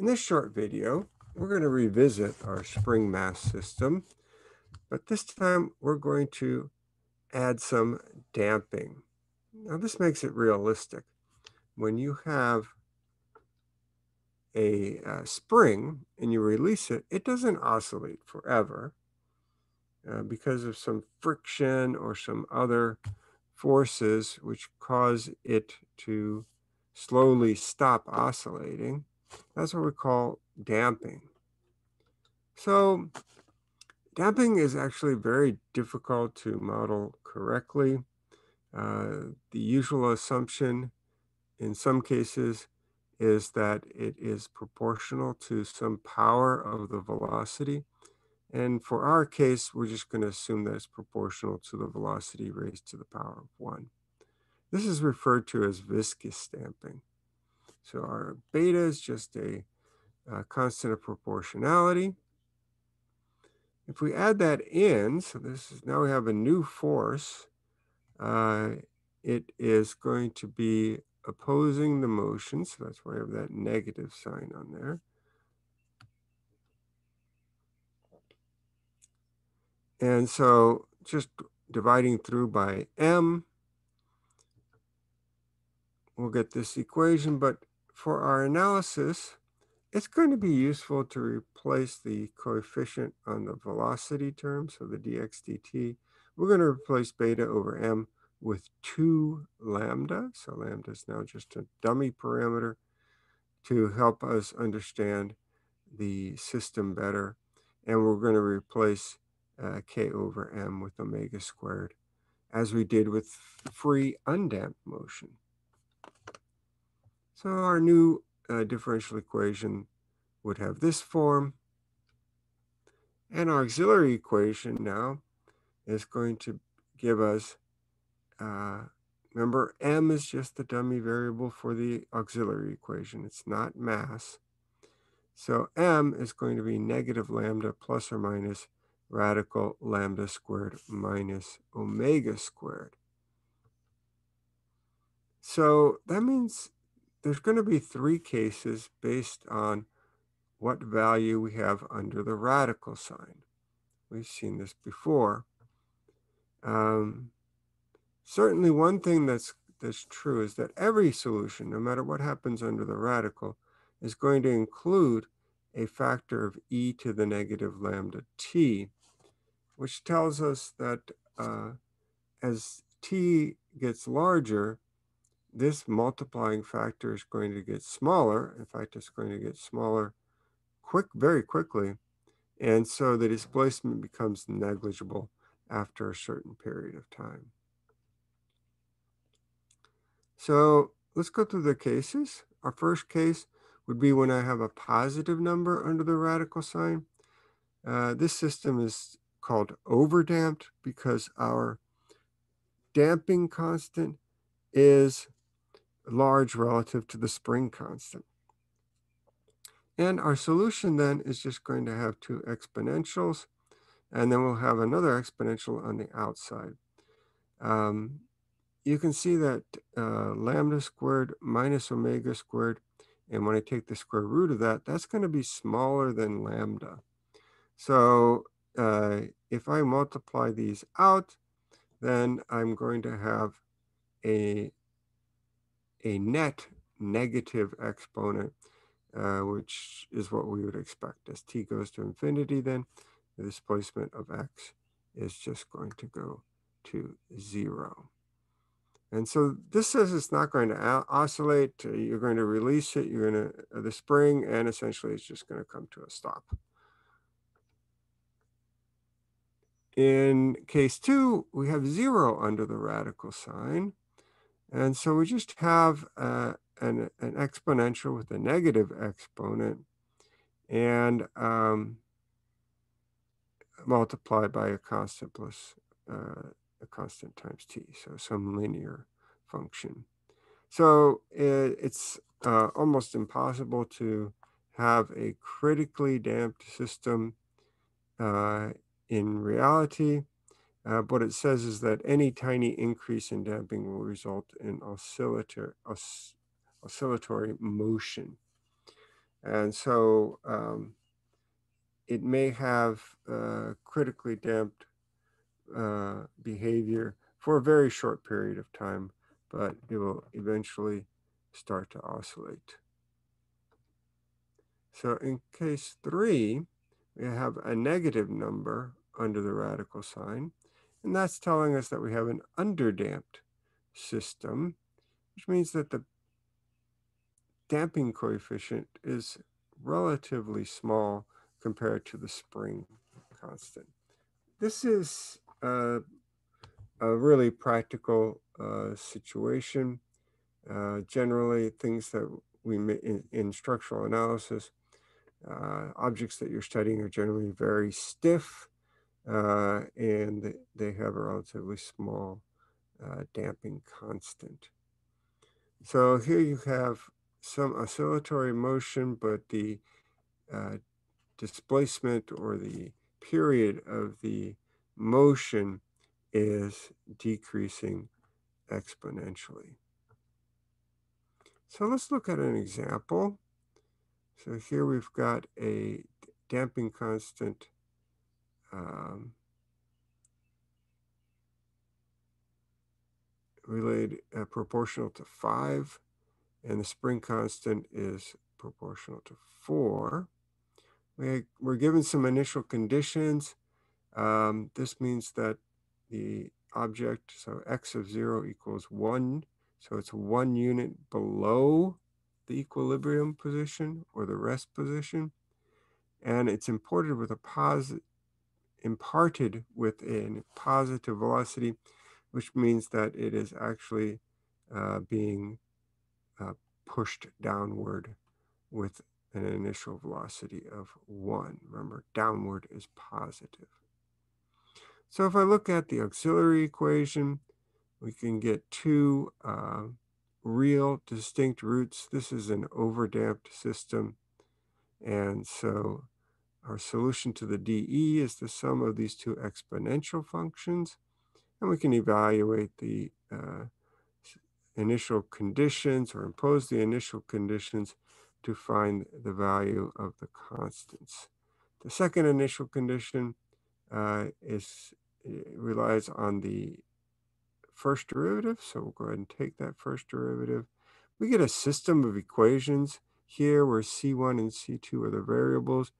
In this short video, we're going to revisit our spring mass system, but this time we're going to add some damping. Now this makes it realistic. When you have a uh, spring and you release it, it doesn't oscillate forever uh, because of some friction or some other forces which cause it to slowly stop oscillating. That's what we call damping. So damping is actually very difficult to model correctly. Uh, the usual assumption in some cases is that it is proportional to some power of the velocity. And for our case, we're just going to assume that it's proportional to the velocity raised to the power of 1. This is referred to as viscous damping. So our beta is just a, a constant of proportionality. If we add that in, so this is now we have a new force, uh, it is going to be opposing the motion. So that's why I have that negative sign on there. And so just dividing through by m, we'll get this equation. But for our analysis, it's going to be useful to replace the coefficient on the velocity term, so the dx dt. We're going to replace beta over m with 2 lambda. So lambda is now just a dummy parameter to help us understand the system better. And we're going to replace uh, k over m with omega squared, as we did with free undamped motion. So our new uh, differential equation would have this form. And our auxiliary equation now is going to give us, uh, remember, m is just the dummy variable for the auxiliary equation. It's not mass. So m is going to be negative lambda plus or minus radical lambda squared minus omega squared. So that means there's going to be three cases based on what value we have under the radical sign. We've seen this before. Um, certainly one thing that's, that's true is that every solution, no matter what happens under the radical, is going to include a factor of e to the negative lambda t, which tells us that uh, as t gets larger, this multiplying factor is going to get smaller. In fact, it's going to get smaller quick, very quickly. And so the displacement becomes negligible after a certain period of time. So let's go through the cases. Our first case would be when I have a positive number under the radical sign. Uh, this system is called overdamped because our damping constant is large relative to the spring constant. And our solution then is just going to have two exponentials, and then we'll have another exponential on the outside. Um, you can see that uh, lambda squared minus omega squared, and when I take the square root of that, that's going to be smaller than lambda. So uh, if I multiply these out, then I'm going to have a a net negative exponent, uh, which is what we would expect. As t goes to infinity, then the displacement of x is just going to go to zero. And so this says it's not going to oscillate. You're going to release it. You're going to uh, the spring, and essentially it's just going to come to a stop. In case two, we have zero under the radical sign. And so we just have uh, an, an exponential with a negative exponent and um, multiplied by a constant plus uh, a constant times t, so some linear function. So it, it's uh, almost impossible to have a critically damped system uh, in reality. Uh, what it says is that any tiny increase in damping will result in oscillatory, os, oscillatory motion. And so um, it may have uh, critically damped uh, behavior for a very short period of time, but it will eventually start to oscillate. So in case three, we have a negative number under the radical sign, and that's telling us that we have an underdamped system, which means that the damping coefficient is relatively small compared to the spring constant. This is a really practical uh, situation. Uh, generally, things that we in, in structural analysis, uh, objects that you're studying are generally very stiff uh, and they have a relatively small uh, damping constant. So here you have some oscillatory motion, but the uh, displacement or the period of the motion is decreasing exponentially. So let's look at an example. So here we've got a damping constant um, related uh, proportional to 5, and the spring constant is proportional to 4. We, we're given some initial conditions. Um, this means that the object, so x of 0 equals 1, so it's one unit below the equilibrium position or the rest position. And it's imported with a positive, imparted with a positive velocity, which means that it is actually uh, being uh, pushed downward with an initial velocity of 1. Remember, downward is positive. So if I look at the auxiliary equation, we can get two uh, real distinct roots. This is an overdamped system. And so our solution to the dE is the sum of these two exponential functions. And we can evaluate the uh, initial conditions or impose the initial conditions to find the value of the constants. The second initial condition uh, is relies on the first derivative. So we'll go ahead and take that first derivative. We get a system of equations here where C1 and C2 are the variables.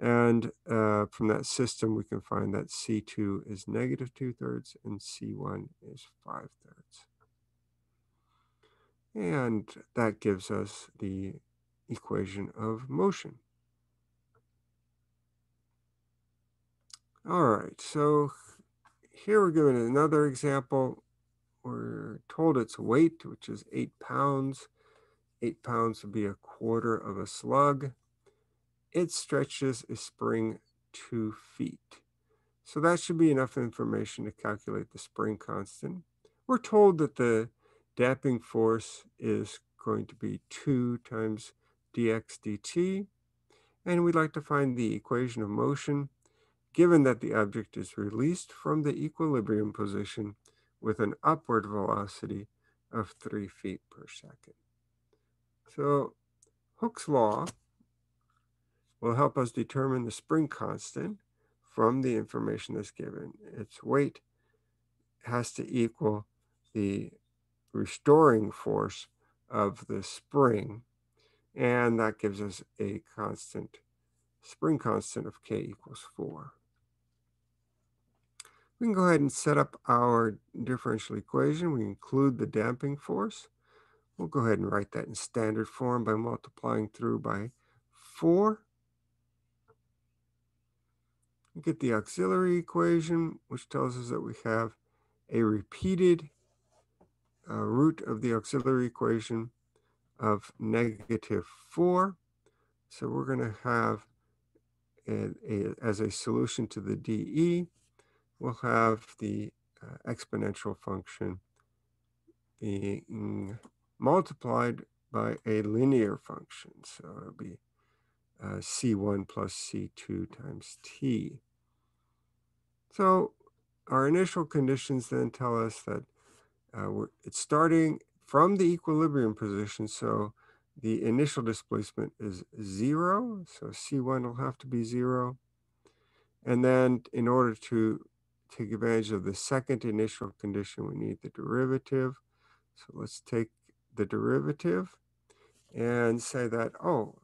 And uh, from that system, we can find that C2 is negative two thirds and C1 is five thirds. And that gives us the equation of motion. All right, so here we're given another example. We're told its weight, which is eight pounds. Eight pounds would be a quarter of a slug. It stretches a spring two feet. So that should be enough information to calculate the spring constant. We're told that the damping force is going to be 2 times dx dt. And we'd like to find the equation of motion given that the object is released from the equilibrium position with an upward velocity of 3 feet per second. So Hooke's law will help us determine the spring constant from the information that's given. Its weight has to equal the restoring force of the spring, and that gives us a constant, spring constant of k equals 4. We can go ahead and set up our differential equation. We include the damping force. We'll go ahead and write that in standard form by multiplying through by 4. We get the auxiliary equation, which tells us that we have a repeated uh, root of the auxiliary equation of negative 4. So we're going to have a, a, as a solution to the dE, we'll have the uh, exponential function being multiplied by a linear function. So it'll be uh, C1 plus C2 times T. So our initial conditions then tell us that uh, it's starting from the equilibrium position. So the initial displacement is zero, so C1 will have to be zero. And then in order to take advantage of the second initial condition, we need the derivative. So let's take the derivative and say that, oh,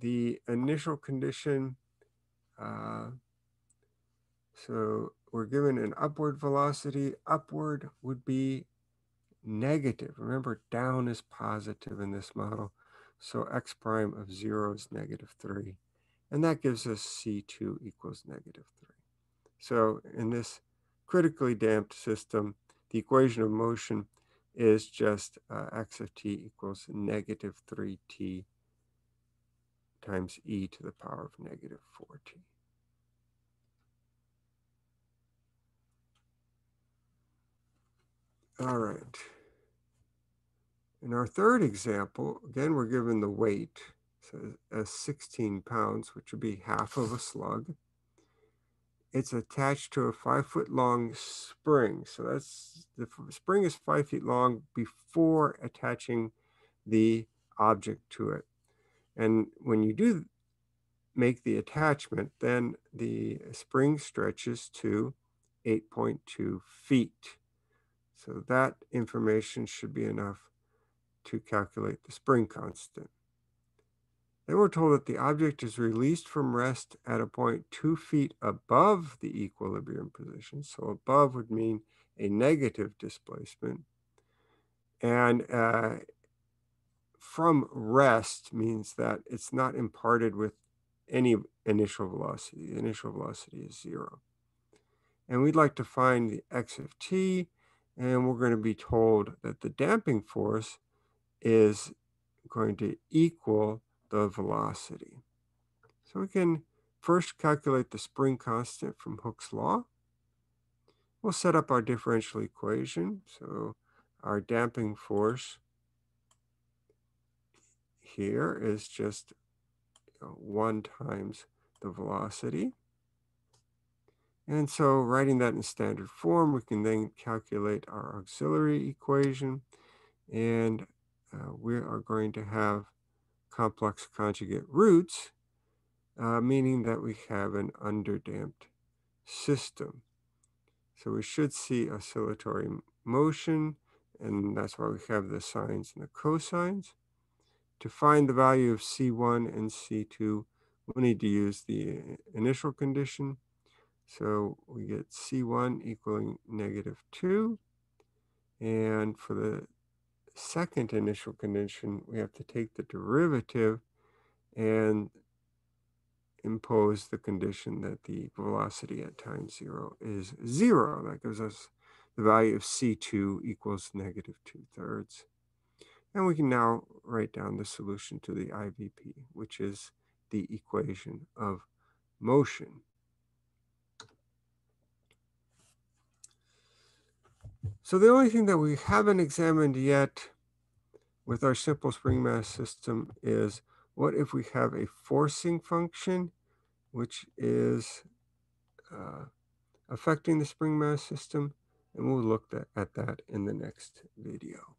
the initial condition, uh, so we're given an upward velocity. Upward would be negative. Remember, down is positive in this model. So x prime of 0 is negative 3. And that gives us C2 equals negative 3. So in this critically damped system, the equation of motion is just uh, x of t equals negative 3t times e to the power of negative 4t. All right. In our third example, again, we're given the weight, so as 16 pounds, which would be half of a slug. It's attached to a five foot long spring. So that's the spring is five feet long before attaching the object to it. And when you do make the attachment, then the spring stretches to 8.2 feet. So that information should be enough to calculate the spring constant. Then we're told that the object is released from rest at a point two feet above the equilibrium position. So above would mean a negative displacement. And uh, from rest means that it's not imparted with any initial velocity. The initial velocity is zero. And we'd like to find the x of t, and we're going to be told that the damping force is going to equal the velocity. So we can first calculate the spring constant from Hooke's law. We'll set up our differential equation. So our damping force here is just you know, 1 times the velocity. And so writing that in standard form, we can then calculate our auxiliary equation. And uh, we are going to have complex conjugate roots, uh, meaning that we have an underdamped system. So we should see oscillatory motion, and that's why we have the sines and the cosines. To find the value of C1 and C2, we need to use the uh, initial condition. So we get C1 equaling negative 2. And for the second initial condition, we have to take the derivative and impose the condition that the velocity at time zero is zero. That gives us the value of C2 equals negative two thirds. And we can now write down the solution to the IVP, which is the equation of motion. So the only thing that we haven't examined yet with our simple spring mass system is what if we have a forcing function, which is uh, affecting the spring mass system, and we'll look at that in the next video.